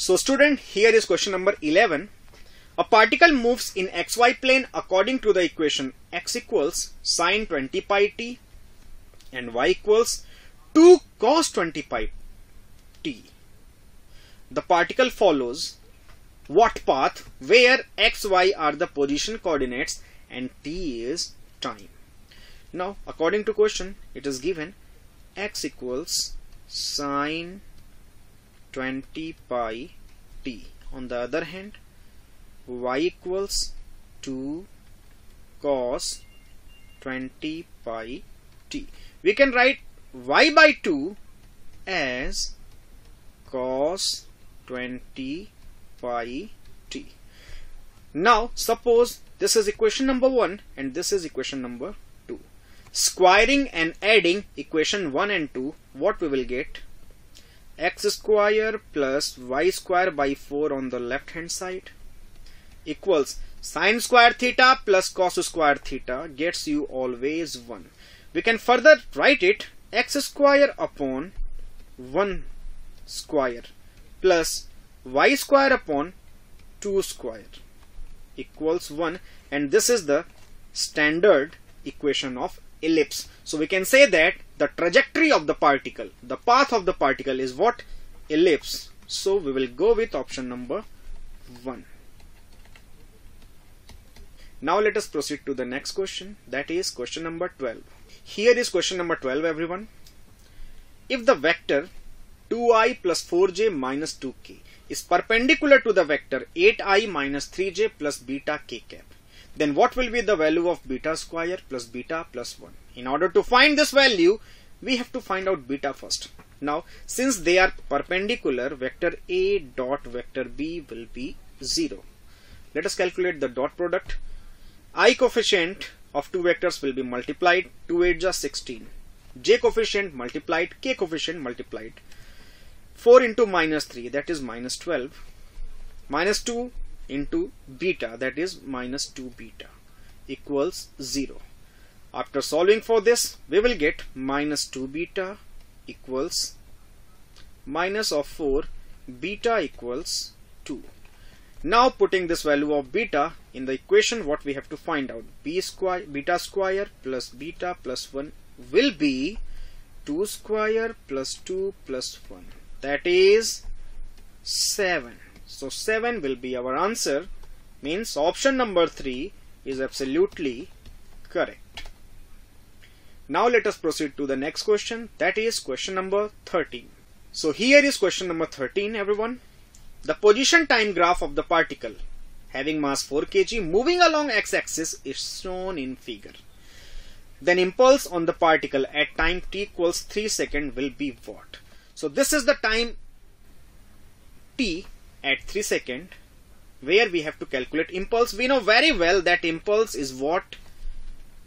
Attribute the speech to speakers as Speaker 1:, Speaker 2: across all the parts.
Speaker 1: So student, here is question number 11. A particle moves in xy plane according to the equation x equals sine 20 pi t and y equals 2 cos 20 pi t. The particle follows what path where x, y are the position coordinates and t is time. Now according to question it is given x equals sine 20 pi t. On the other hand y equals 2 cos 20 pi t. We can write y by 2 as cos 20 pi t. Now suppose this is equation number 1 and this is equation number 2. Squaring and adding equation 1 and 2 what we will get x square plus y square by 4 on the left hand side equals sine square theta plus cos square theta gets you always 1. We can further write it x square upon 1 square plus y square upon 2 square equals 1 and this is the standard equation of ellipse. So we can say that the trajectory of the particle, the path of the particle is what? Ellipse. So we will go with option number 1. Now let us proceed to the next question that is question number 12. Here is question number 12 everyone. If the vector 2i plus 4j minus 2k is perpendicular to the vector 8i minus 3j plus beta k cap then what will be the value of beta square plus beta plus 1? In order to find this value, we have to find out beta first. Now, since they are perpendicular, vector A dot vector B will be 0. Let us calculate the dot product. I coefficient of two vectors will be multiplied, 2 8 just 16. J coefficient multiplied, K coefficient multiplied. 4 into minus 3 that is minus 12. Minus 2 into beta that is minus 2 beta equals 0. After solving for this we will get minus 2 beta equals minus of 4 beta equals 2. Now putting this value of beta in the equation what we have to find out b square beta square plus beta plus 1 will be 2 square plus 2 plus 1 that is 7 so 7 will be our answer means option number 3 is absolutely correct. Now let us proceed to the next question that is question number 13. So here is question number 13 everyone. The position time graph of the particle having mass 4 kg moving along x-axis is shown in figure. Then impulse on the particle at time t equals 3 second will be what? So this is the time t at 3 second where we have to calculate impulse. We know very well that impulse is what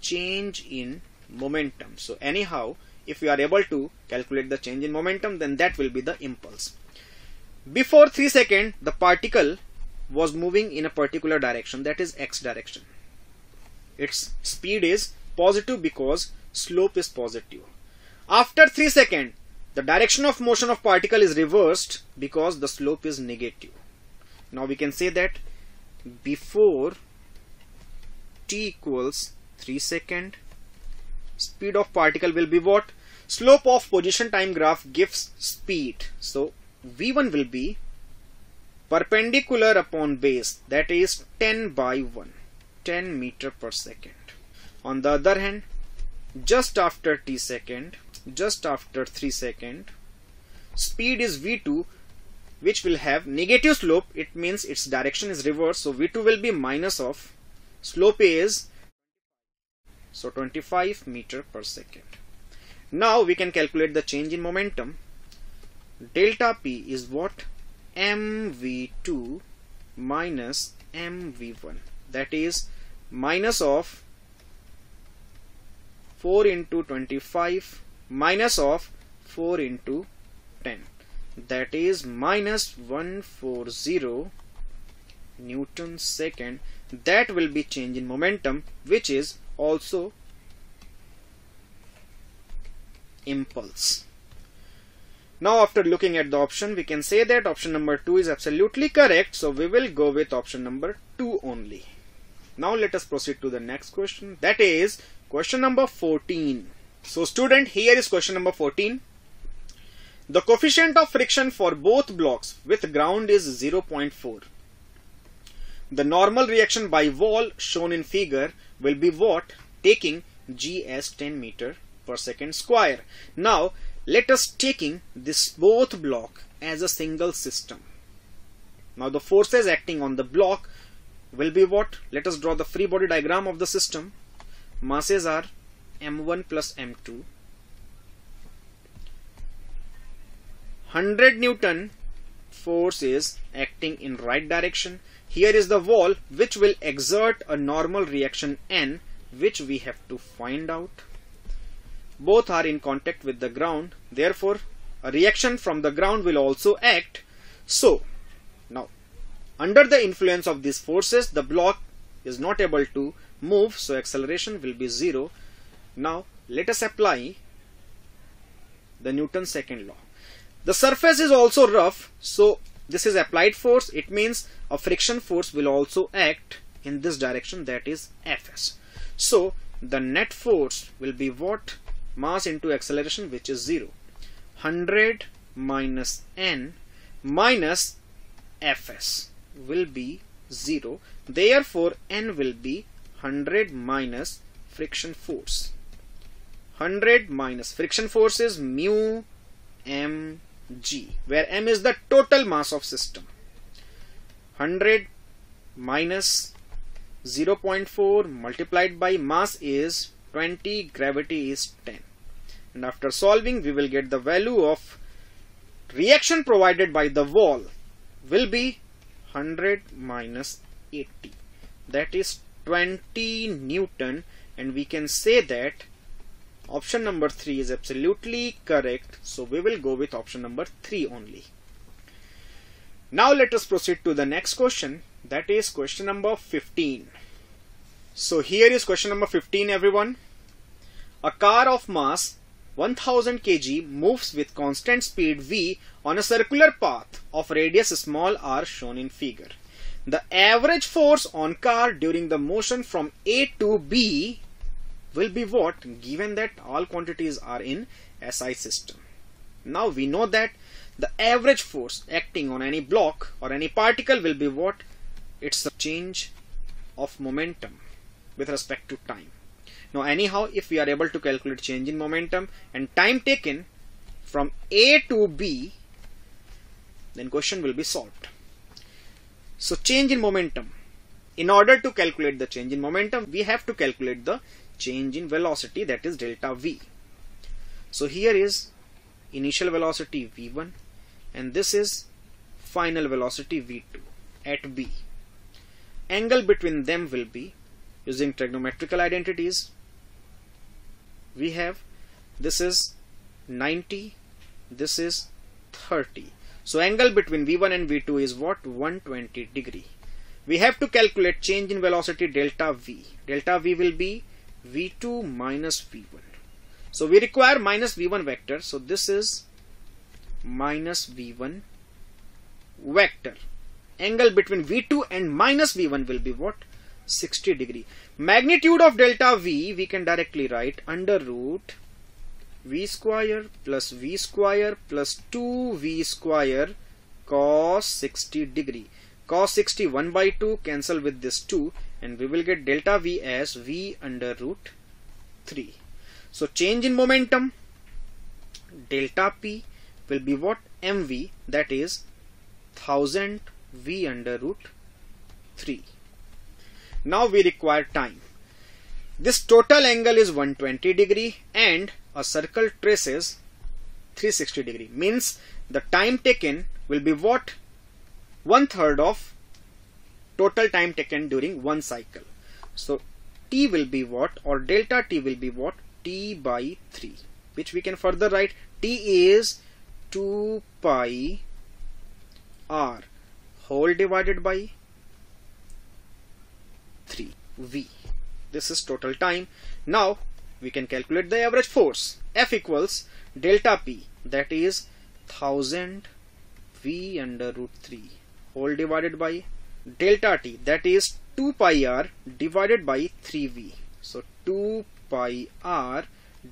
Speaker 1: change in momentum. So anyhow if we are able to calculate the change in momentum then that will be the impulse. Before 3 second the particle was moving in a particular direction that is x direction. Its speed is positive because slope is positive. After 3 second the direction of motion of particle is reversed because the slope is negative. Now we can say that before t equals 3 second, speed of particle will be what? Slope of position time graph gives speed. So v1 will be perpendicular upon base that is 10 by 1, 10 meter per second. On the other hand, just after t second, just after 3 second. Speed is v2 which will have negative slope. It means its direction is reversed. So v2 will be minus of slope is so 25 meter per second. Now we can calculate the change in momentum. Delta p is what? Mv2 minus mv1 that is minus of 4 into 25 minus of 4 into 10 that is minus 140 Newton second that will be change in momentum which is also impulse Now after looking at the option, we can say that option number 2 is absolutely correct. So we will go with option number 2 only. Now let us proceed to the next question. That is question number 14. So student, here is question number 14. The coefficient of friction for both blocks with ground is 0.4. The normal reaction by wall shown in figure will be what? Taking G as 10 meter per second square. Now let us taking this both block as a single system. Now the forces acting on the block will be what? Let us draw the free body diagram of the system. Masses are m1 plus m2. 100 Newton force is acting in right direction. Here is the wall which will exert a normal reaction N which we have to find out both are in contact with the ground therefore a reaction from the ground will also act so now under the influence of these forces the block is not able to move so acceleration will be zero now let us apply the Newton's second law. The surface is also rough so this is applied force. It means a friction force will also act in this direction that is Fs. So the net force will be what? Mass into acceleration which is 0 100 minus n minus fs will be 0 therefore n will be 100 minus friction force 100 minus friction force is mu mg where m is the total mass of system. 100 minus 0.4 multiplied by mass is 20 gravity is 10 and after solving we will get the value of reaction provided by the wall will be 100 minus 80 that is 20 Newton and we can say that option number 3 is absolutely correct. So we will go with option number 3 only. Now let us proceed to the next question. That is question number 15 so here is question number 15 everyone. A car of mass 1000 kg moves with constant speed v on a circular path of radius small r shown in figure. The average force on car during the motion from A to B will be what given that all quantities are in SI system. Now we know that the average force acting on any block or any particle will be what? It's the change of momentum with respect to time. Now anyhow if we are able to calculate change in momentum and time taken from A to B then question will be solved. So change in momentum. In order to calculate the change in momentum we have to calculate the change in velocity that is delta V. So here is initial velocity V1 and this is final velocity V2 at B. Angle between them will be using trigonometrical identities. We have this is 90 this is 30 so angle between v1 and v2 is what? 120 degree. We have to calculate change in velocity delta v. Delta v will be v2 minus v1 so we require minus v1 vector. So this is minus v1 vector. Angle between v2 and minus v1 will be what? 60 degree. Magnitude of delta V we can directly write under root V square plus V square plus 2V square cos 60 degree. Cos 60 1 by 2 cancel with this 2 and we will get delta V as V under root 3. So change in momentum delta P will be what mv that is 1000 v under root 3 now we require time. This total angle is 120 degree and a circle traces 360 degree means the time taken will be what one third of total time taken during one cycle. So t will be what or delta t will be what t by 3 which we can further write t is 2 pi r whole divided by 3 V. This is total time. Now we can calculate the average force. F equals delta P that is 1000 v under root 3 whole divided by delta t that is 2 pi r divided by 3v so 2 pi r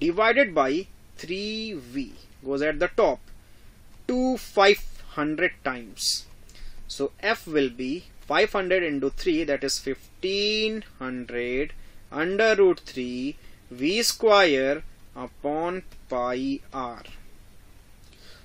Speaker 1: divided by 3v goes at the top to 500 times. So f will be 500 into 3 that is 1500 under root 3 v square upon pi r.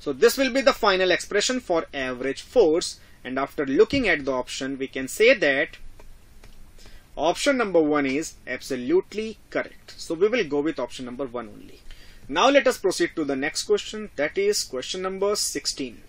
Speaker 1: So this will be the final expression for average force and after looking at the option we can say that option number 1 is absolutely correct. So we will go with option number 1 only. Now let us proceed to the next question that is question number 16.